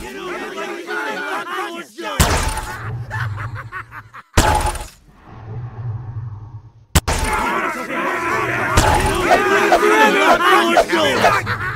Get out!